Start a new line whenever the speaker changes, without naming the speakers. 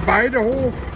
beide hoch.